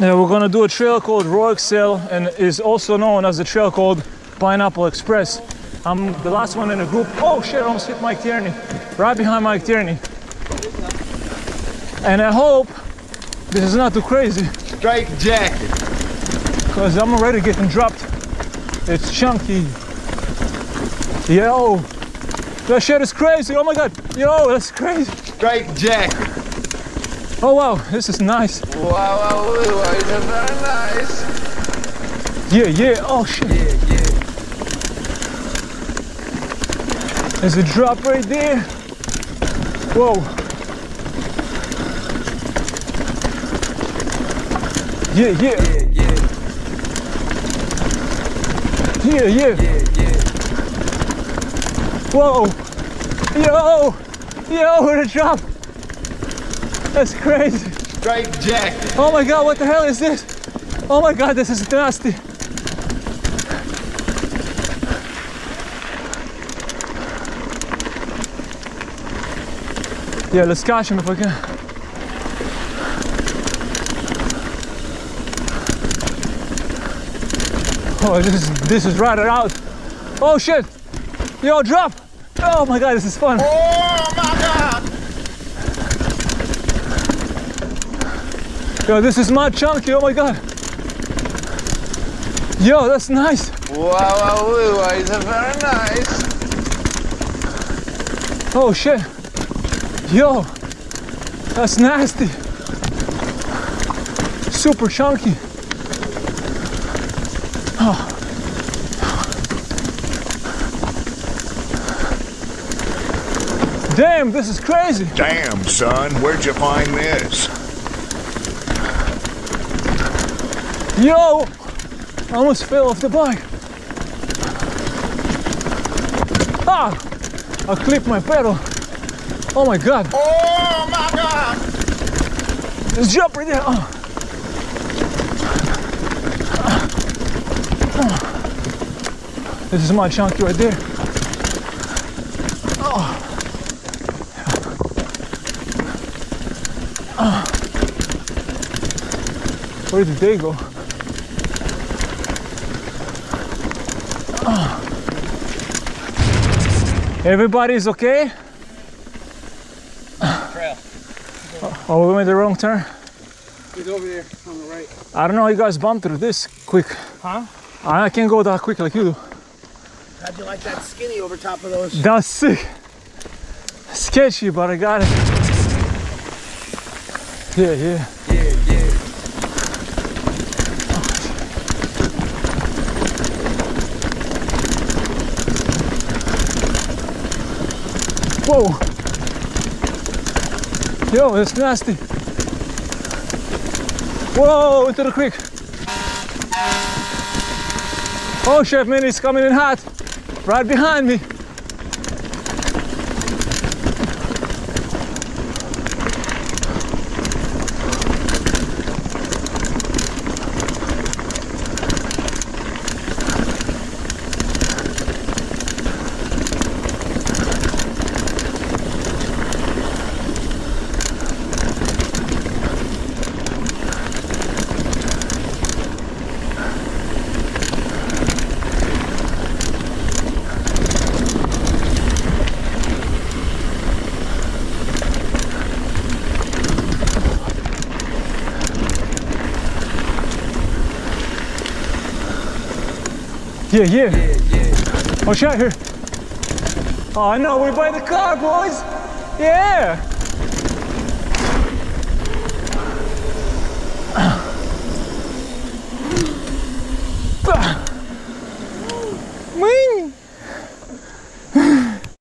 Yeah, we're gonna do a trail called RAW XL and is also known as the trail called Pineapple Express. I'm the last one in the group. Oh shit, I almost hit Mike Tierney. Right behind Mike Tierney. And I hope this is not too crazy Strike jacket. because I'm already getting dropped. It's chunky. Yo, that shit is crazy. Oh my god. Yo, that's crazy. Strike jacket. Oh wow, this is nice. Wow, wow, wow, it's very nice. Yeah, yeah. Oh shit. Yeah, yeah. There's a drop right there. Whoa. Yeah, yeah, Yeah, yeah, yeah, yeah. yeah, yeah. Whoa. Yo, yo, the drop. That's crazy. Strike jack. Oh my god, what the hell is this? Oh my god, this is nasty. Yeah, let's catch him if I can. Oh, this is this is right out. Oh shit! Yo, drop! Oh my god, this is fun. Oh my god. Yo, this is mad chunky. Oh my god. Yo, that's nice. Wow, wow, wow, wow, it's very nice. Oh shit. Yo, that's nasty. Super chunky. Oh. Damn, this is crazy. Damn, son, where'd you find this? Yo, I almost fell off the bike. Ah, I clipped my pedal. Oh my god. Oh my god. Just jump right there. Oh. Oh. This is my chunky right there. Oh. Oh. Where did they go? Everybody's okay? Trail. Oh, we made the wrong turn. He's over there on the right. I don't know how you guys bumped through this quick. Huh? I can't go that quick like you do. How'd you like that skinny over top of those? That's sick. Sketchy, but I got it. Yeah, yeah. Yeah, yeah. Whoa. Yo, that's nasty. Whoa, into the creek. Oh, Chef Minnie's coming in hot. Right behind me. Yeah, yeah. Oh, yeah, yeah. Watch out here. Oh no, we're by the car, boys. Yeah.